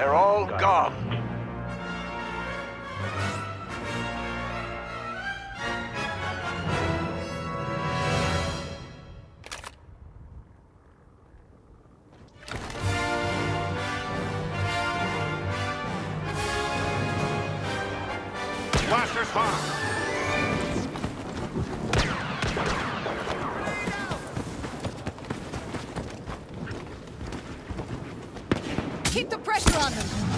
They're all gone. Blasters fire! Keep the pressure on them.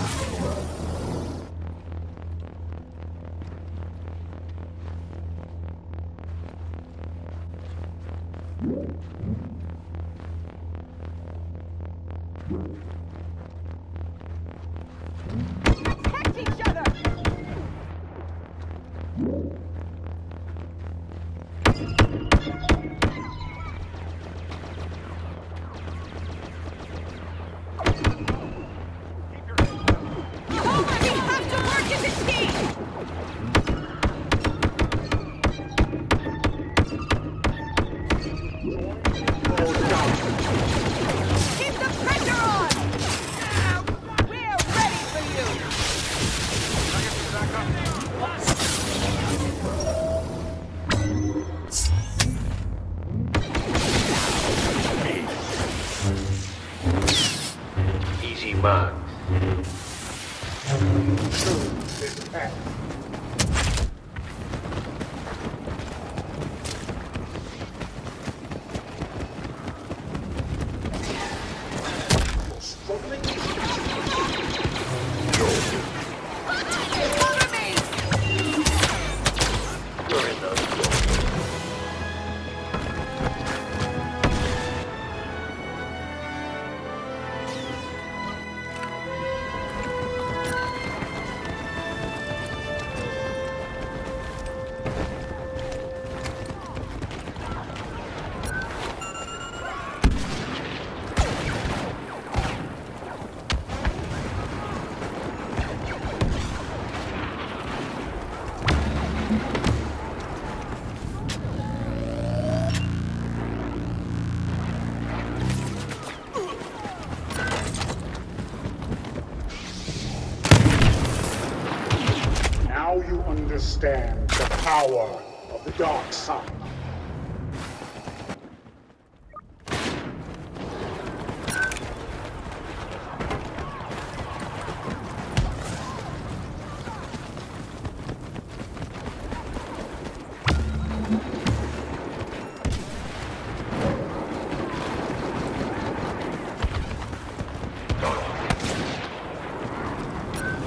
Understand the power of the dark side.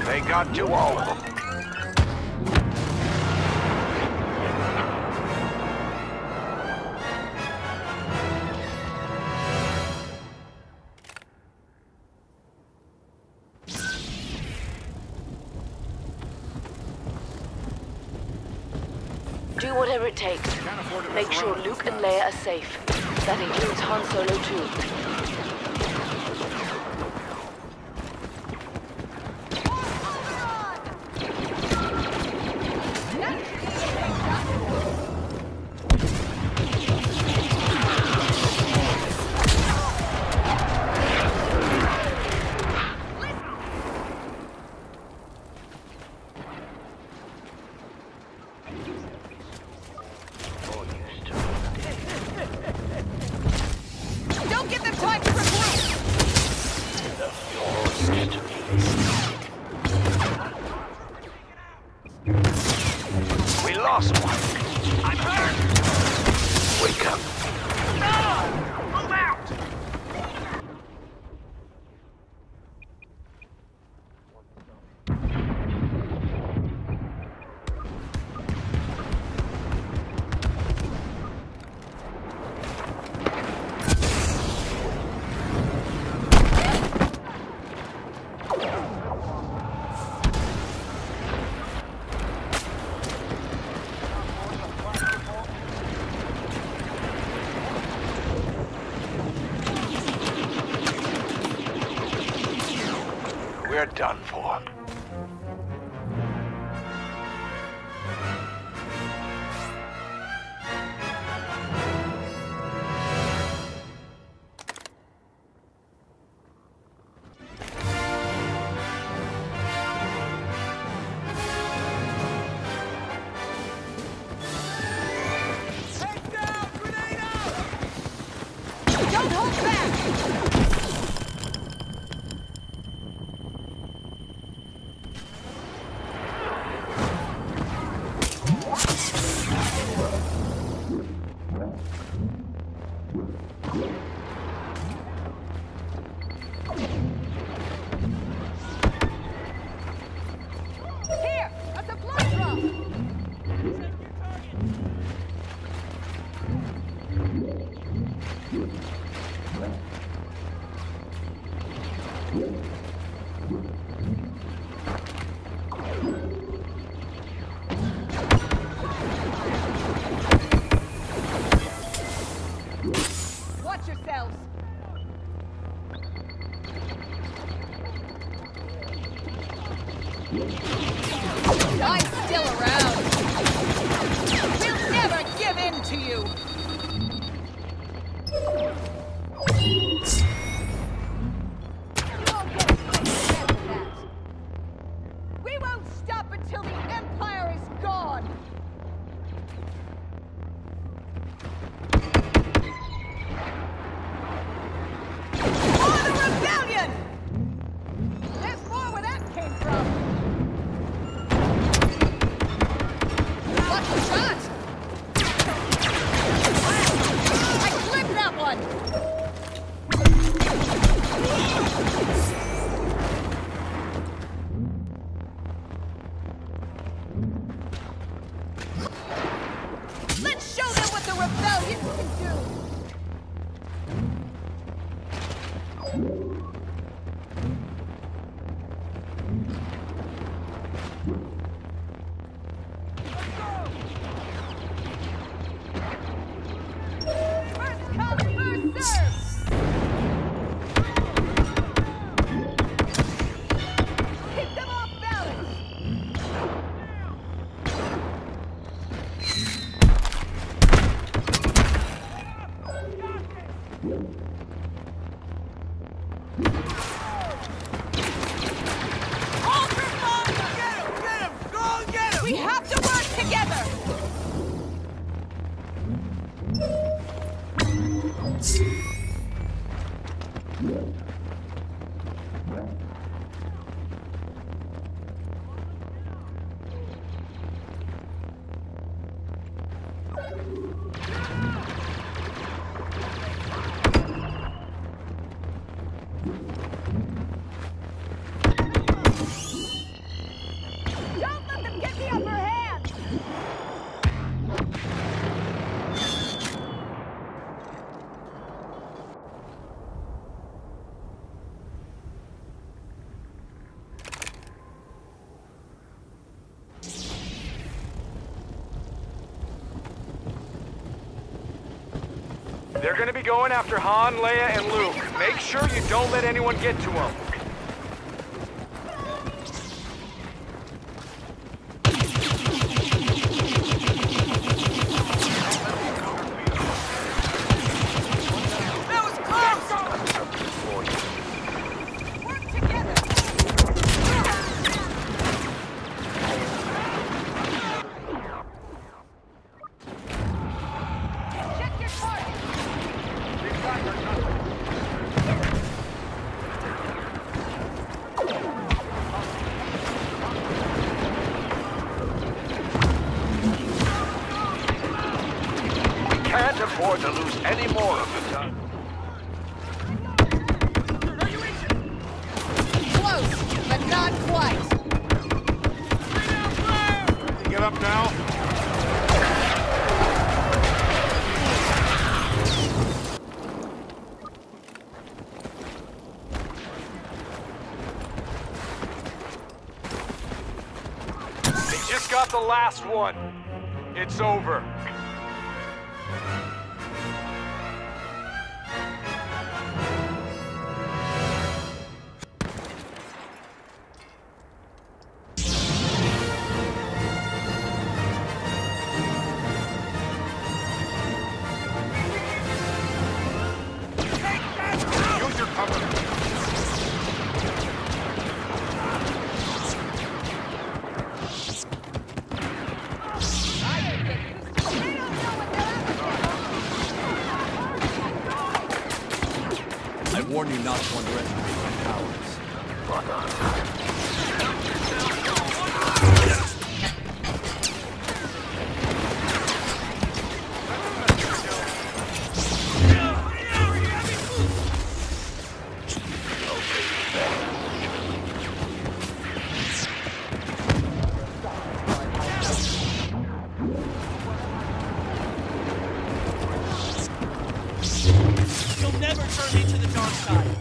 They got you all. Whatever it takes. Can't afford to Make sure Luke and. Leia are safe. That includes Han Solo too. We lost one. I'm hurt. Wake up. No! Done for. I'm still around. We'll never give in to you. you can do. Ah! They're gonna be going after Han, Leia, and Luke. Make sure you don't let anyone get to them. up now. They just got the last one. It's over. I warn you not to underestimate my powers. Will never turn me to the dark side.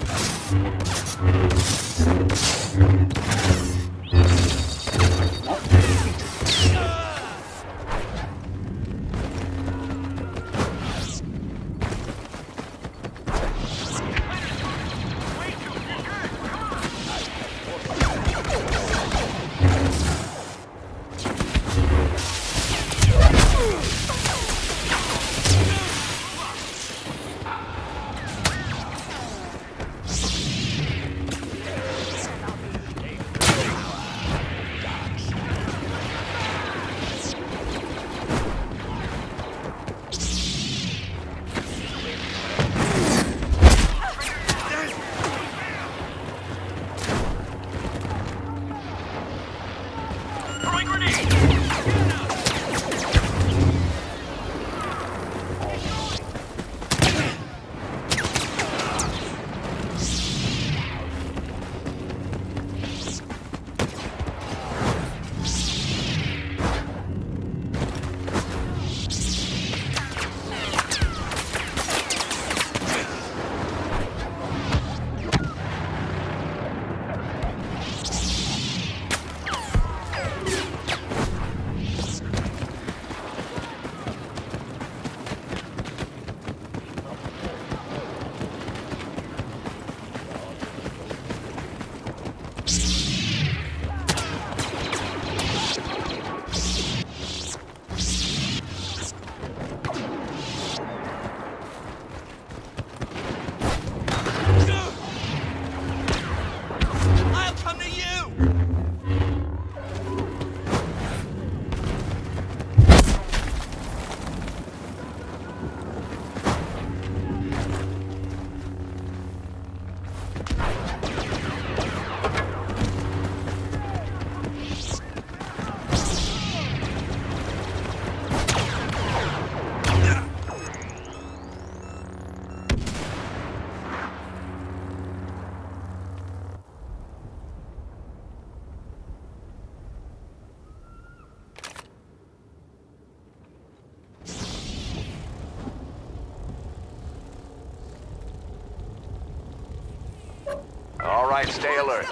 Stay alert.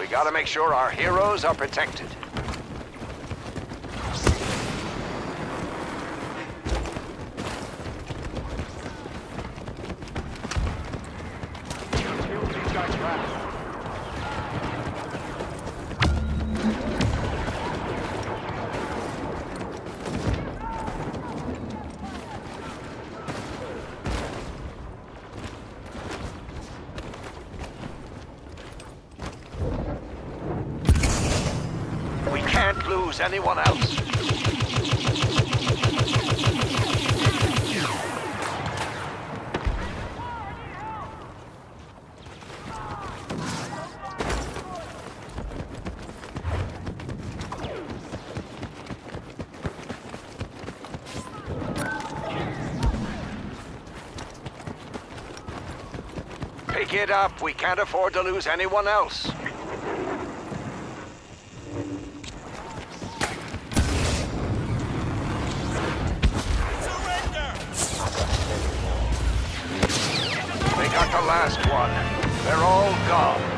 We gotta make sure our heroes are protected. Anyone else. Pick it up. We can't afford to lose anyone else. Got the last one. They're all gone.